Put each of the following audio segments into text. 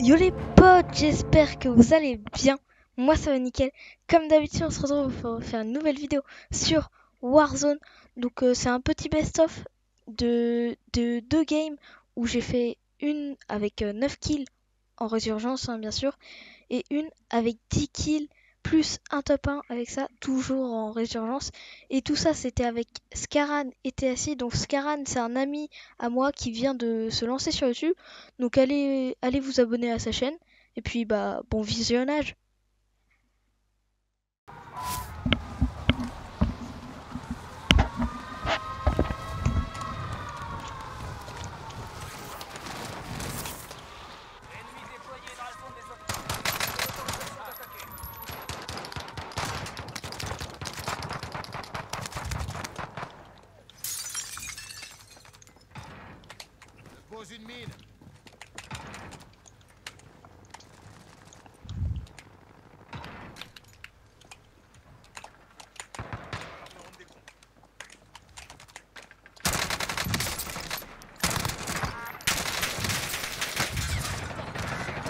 Yo les potes, j'espère que vous allez bien. Moi ça va nickel. Comme d'habitude, on se retrouve pour faire une nouvelle vidéo sur Warzone. Donc euh, c'est un petit best-of de, de deux games où j'ai fait une avec 9 euh, kills en résurgence hein, bien sûr et une avec 10 kills plus un top 1 avec ça, toujours en résurgence. Et tout ça, c'était avec Scaran et TSI. Donc Scaran, c'est un ami à moi qui vient de se lancer sur YouTube. Donc allez, allez vous abonner à sa chaîne. Et puis, bah, bon visionnage.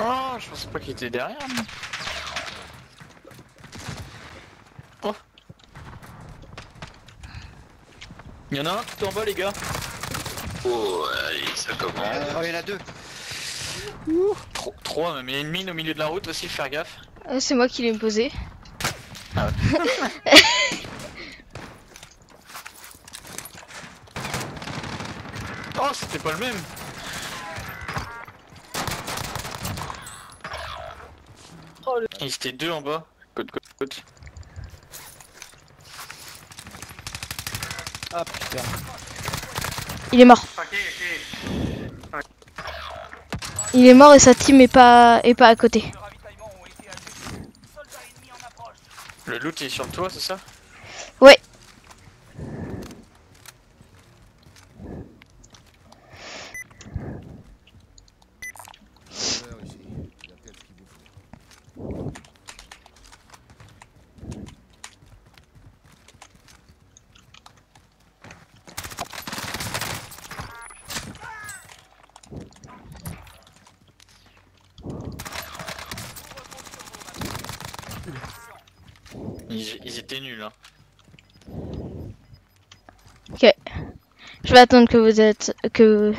Oh, je pensais pas qu'il était derrière. Oh. Il y en a un tout en bas, les gars. Oh, allez, ça commence. Oh, il y en a deux. Ouh, trois, même. Il y a une mine au milieu de la route aussi, faire gaffe. Euh, c'est moi qui l'ai posé. Ah oh, c'était pas le même. Oh, le... Il était deux en bas, côte côte côte. Ah putain. Il est mort. Il est mort et sa team est pas est pas à côté. Le loot est sur toi, c'est ça? Ils, étaient nuls hein. Ok. Je vais attendre que vous êtes... que...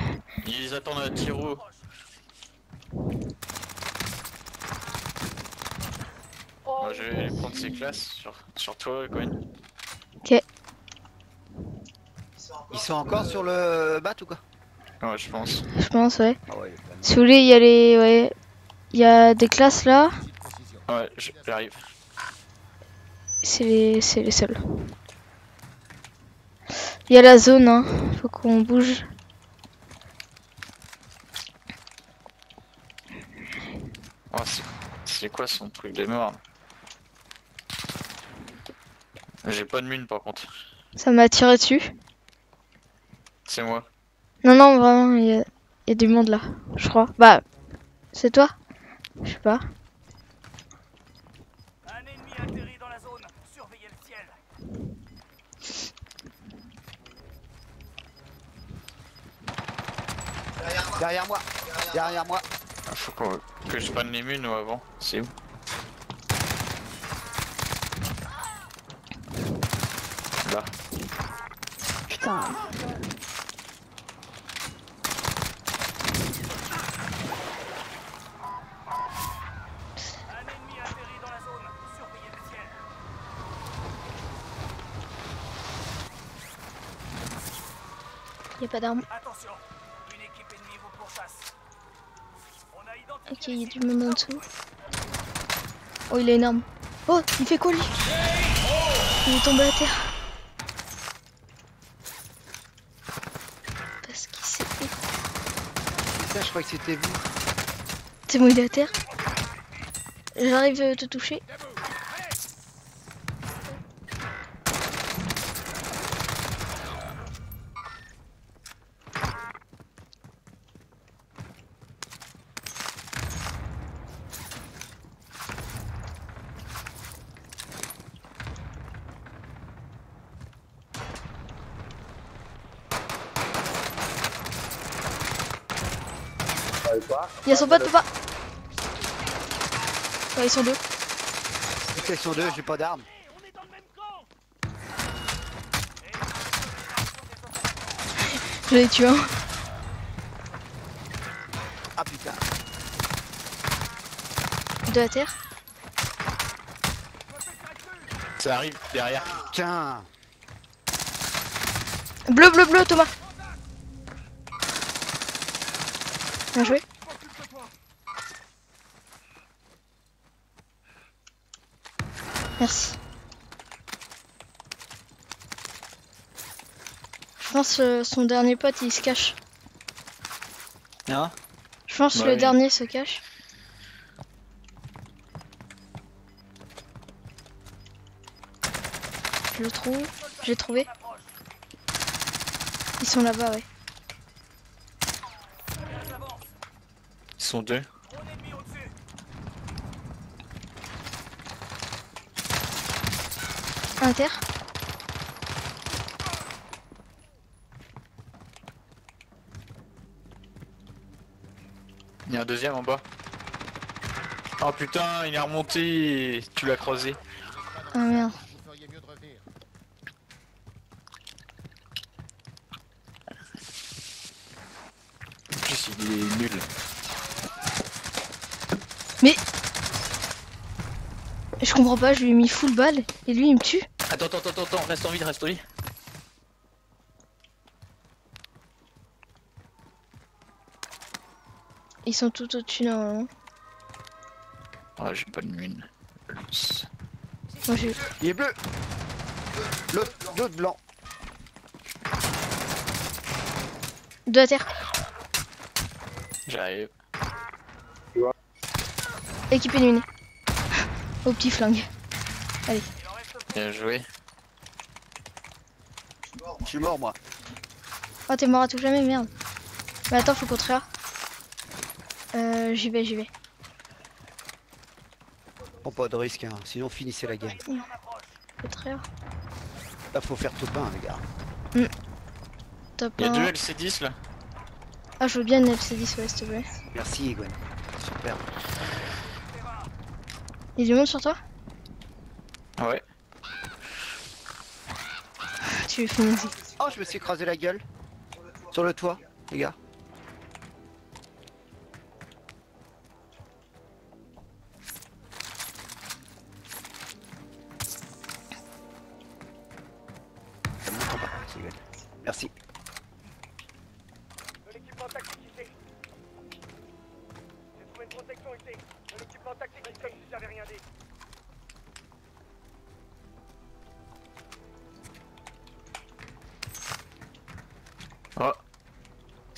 Ils attendent à Tiro. Moi je vais prendre ses classes sur, sur toi Gwen. Ok. Ils sont encore sur le bat ou quoi? Ouais je pense. Je pense ouais. Ah ouais, Si vous voulez il y a les... ouais. Il y a des classes là. Ouais j'arrive. C'est les... c'est les seuls. Il y a la zone hein. Faut qu'on bouge. Oh, c'est quoi son truc de mort? J'ai pas de mine par contre. Ça m'a tiré dessus. C'est moi. Non, non, vraiment, il y, a... y, a du monde là, je crois. Bah, c'est toi? Je sais pas. La zone. Surveillez le ciel. Derrière moi Derrière moi Faut qu'on... que je prenne les munes avant. C'est où Là. Putain. Un ennemi atterri dans la zone. Surveillez le ciel. Y a pas d'armes. Ok, il y a du monde en dessous. Oh, il est énorme. Oh, il fait quoi lui Il est tombé à terre. Parce qu'il s'est fait. Ça, je crois que c'était vous. C'est bon, il est à terre. J'arrive à te toucher. Il y a son pote, papa. Ouais, ils sont deux. Ils sont deux, j'ai pas d'armes. Je l'ai tué un. Ah putain. Deux à terre. Ça arrive derrière. Tiens. Bleu, bleu, bleu, Thomas. Bien joué. Merci. Je pense euh, son dernier pote il se cache. Hein Je pense Bah le oui. dernier se cache. Je le trouve. J'ai trouvé. Ils sont là-bas, ouais. Sont deux. Il y a un deuxième en bas. Oh putain, il est remonté. Tu l'as croisé. Ah merde. En plus, il est nul. Je comprends pas, je lui ai mis full balle et lui il me tue. Attends, attends, attends, attends, reste en vie, reste en vie. Ils sont tout au-dessus normalement. Ah, j'ai pas de mine. Moi j'ai. Il est bleu. L'autre, l'autre blanc. Deux à terre. J'arrive. Équipe éliminée. Au petit flingue. Bien joué. Je suis mort moi. Oh t'es mort à tout jamais, merde. Mais attends, faut contraire. Euh, j'y vais, j'y vais. Prends pas de risque, hein. sinon finissez la game. Contraire. Là faut faire top 1 les gars. Top Il y a 1. deux LC10 là. Ah, je veux bien une FC10, ouais, s'il te plaît. Merci Gwen. Super. Il y a du monde sur toi? Ouais. Tu es fini. Oh je me suis écrasé la gueule. Sur le toit, les gars. Ça monte en bas, merci,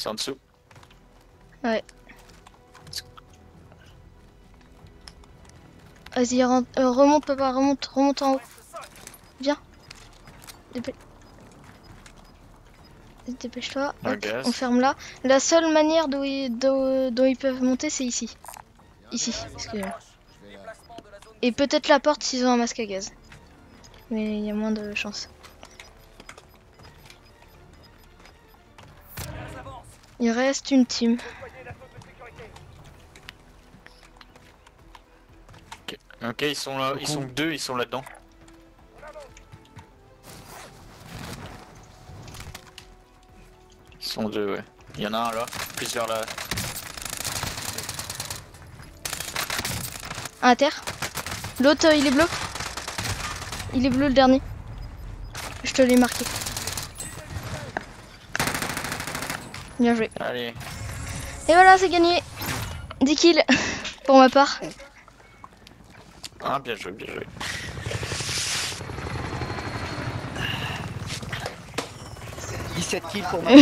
C'est en dessous. Vas-y, rentre- euh, remonte, papa, remonte, remonte en haut. Viens. Dépê- Dépêche-toi. Gaz. On ferme là. La seule manière dont ils, dont- dont ils peuvent monter, c'est ici. Ici, excusez-moi. Et peut-être la porte s'ils ont un masque à gaz. Mais il y a moins de chance. Il reste une team. Ok, ils sont là. Ils sont deux, ils sont là-dedans. Ils sont deux, ouais. Il y en a un là. Plus vers la. Un à terre. L'autre, euh, il est bleu. Il est bleu le dernier. Je te l'ai marqué. Bien joué. Allez. Et voilà, c'est gagné. 10 kills pour ma part. Ah, bien joué, bien joué. « 17 kills pour ma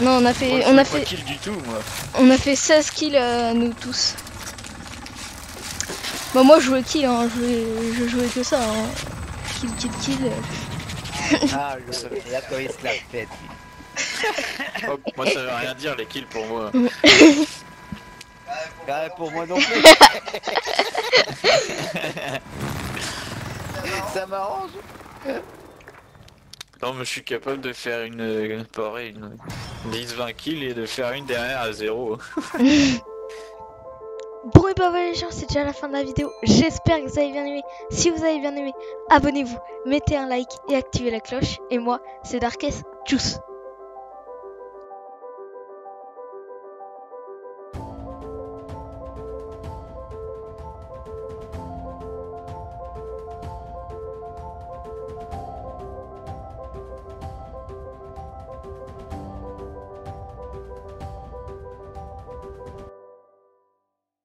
Non, on a fait, on a fait, kill du tout, moi. on a fait 16 kills euh, nous tous. Bah moi je jouais kill, hein. je, jouais, je jouais que ça. Hein. Kill, kill, kill. Ah, le... se la pète. Oh, moi, ça veut rien dire les kills pour moi. Ah, pour moi non plus. Ça m'arrange. Non, mais je suis capable de faire une, une parée, une, 10-20 kills et de faire une derrière à zéro. Bon et bah voilà les gens, c'est déjà la fin de la vidéo. J'espère que vous avez bien aimé. Si vous avez bien aimé, abonnez-vous, mettez un like et activez la cloche. Et moi, c'est Darkest. Tchuss